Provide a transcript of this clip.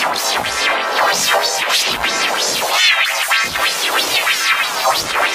Oh, my God.